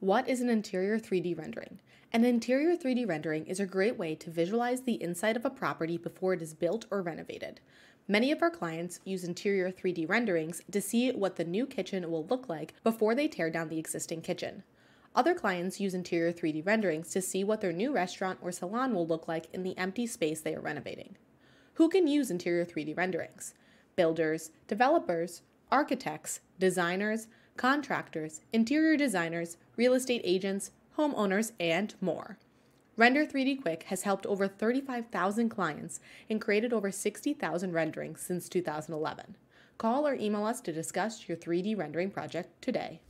What is an interior 3D rendering? An interior 3D rendering is a great way to visualize the inside of a property before it is built or renovated. Many of our clients use interior 3D renderings to see what the new kitchen will look like before they tear down the existing kitchen. Other clients use interior 3D renderings to see what their new restaurant or salon will look like in the empty space they are renovating. Who can use interior 3D renderings? Builders, developers, architects, designers, contractors, interior designers, real estate agents, homeowners, and more. Render 3D Quick has helped over 35,000 clients and created over 60,000 renderings since 2011. Call or email us to discuss your 3D rendering project today.